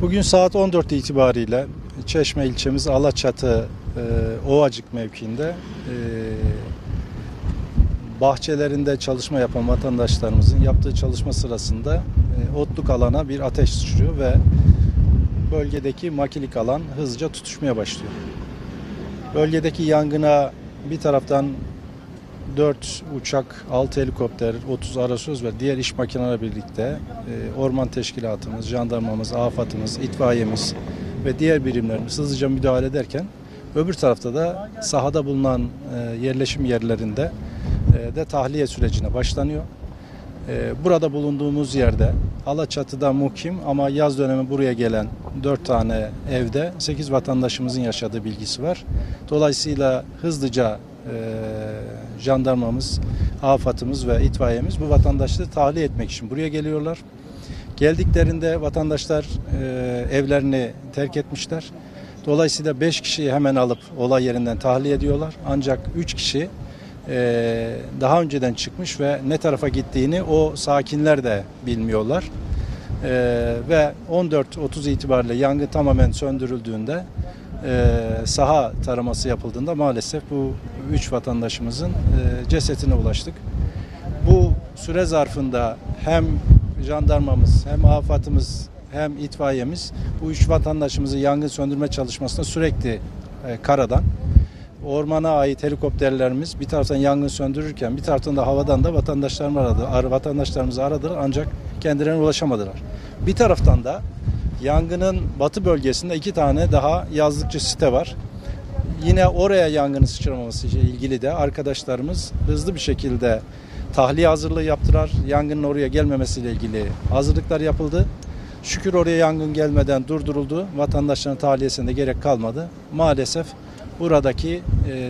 Bugün saat 14 itibariyle Çeşme ilçemiz Alaçatı e, Ovacık mevkiinde e, bahçelerinde çalışma yapan vatandaşlarımızın yaptığı çalışma sırasında e, otluk alana bir ateş sıçrıyor ve bölgedeki makilik alan hızlıca tutuşmaya başlıyor. Bölgedeki yangına bir taraftan 4 uçak, 6 helikopter, 30 arasöz ve diğer iş makineleri birlikte e, orman teşkilatımız, jandarmamız, afatımız, itfaiyemiz ve diğer birimlerimiz hızlıca müdahale ederken öbür tarafta da sahada bulunan e, yerleşim yerlerinde e, de tahliye sürecine başlanıyor. E, Burada bulunduğumuz yerde Alaçatı'da mukim ama yaz dönemi buraya gelen 4 tane evde 8 vatandaşımızın yaşadığı bilgisi var. Dolayısıyla hızlıca e, jandarmamız, afatımız ve itfaiyemiz bu vatandaşları tahliye etmek için buraya geliyorlar. Geldiklerinde vatandaşlar e, evlerini terk etmişler. Dolayısıyla 5 kişiyi hemen alıp olay yerinden tahliye ediyorlar. Ancak 3 kişi e, daha önceden çıkmış ve ne tarafa gittiğini o sakinler de bilmiyorlar. E, ve 14.30 itibariyle yangın tamamen söndürüldüğünde e, saha taraması yapıldığında maalesef bu 3 vatandaşımızın e, cesetine ulaştık. Bu süre zarfında hem jandarmamız hem afatımız hem itfaiyemiz bu üç vatandaşımızı yangın söndürme çalışmasında sürekli e, karadan ormana ait helikopterlerimiz bir taraftan yangın söndürürken bir taraftan da havadan da vatandaşlarımı aradı, ar- vatandaşlarımızı aradılar ancak kendilerine ulaşamadılar. Bir taraftan da yangının batı bölgesinde iki tane daha yazlıkçı site var. Yine oraya yangının sıçramaması ile ilgili de arkadaşlarımız hızlı bir şekilde tahliye hazırlığı yaptılar. Yangının oraya gelmemesiyle ilgili hazırlıklar yapıldı. Şükür oraya yangın gelmeden durduruldu. Vatandaşların tahliyesinde gerek kalmadı. Maalesef buradaki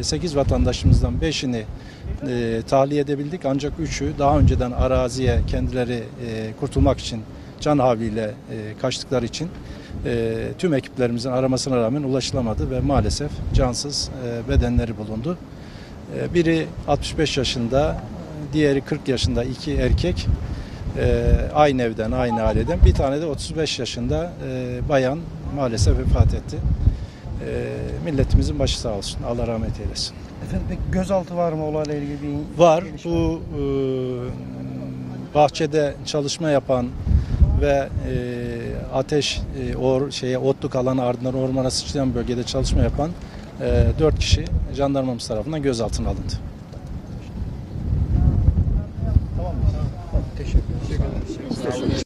8 vatandaşımızdan 5'ini e, tahliye edebildik. Ancak 3'ü daha önceden araziye kendileri e, kurtulmak için can havliyle e, kaçtıkları için e, tüm ekiplerimizin aramasına rağmen ulaşılamadı ve maalesef cansız e, bedenleri bulundu. E, biri 65 yaşında, diğeri 40 yaşında iki erkek. E, aynı evden, aynı aileden. Bir tane de 35 yaşında e, bayan maalesef vefat etti. E, milletimizin başı sağ olsun. Allah rahmet eylesin. Efendim peki gözaltı var mı olayla ilgili bir Var. gelişme? Bu e, bahçede çalışma yapan ve e, ateş e, or şeye otluk alanı ardından ormana sıçrayan bölgede çalışma yapan e, 4 kişi jandarmamız tarafından gözaltına alındı. Tamam. Teşekkür ederim.